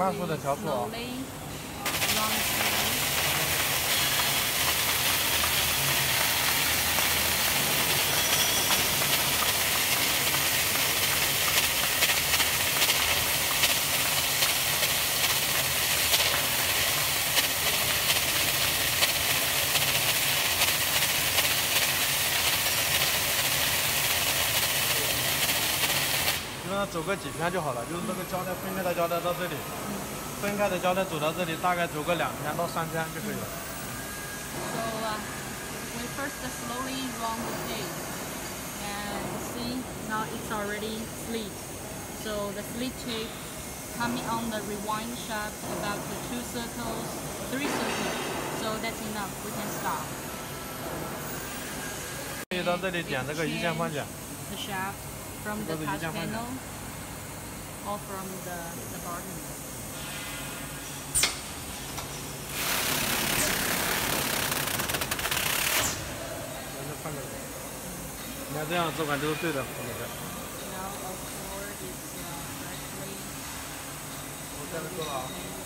慢速的调速基本上走个几圈就好了，就是这个胶带分开的胶带到这里，分开的胶带走到这里，大概走个两天到三天就可以了。So uh, we first slowly run the tape and see now it's already slit. So the slit tape coming on the rewind shaft about the two circles, three circles. So that's enough. We can stop. 可以到这里点这个一键换剪，The shaft From the touch panel or from the, the garden? Now of course it's uh,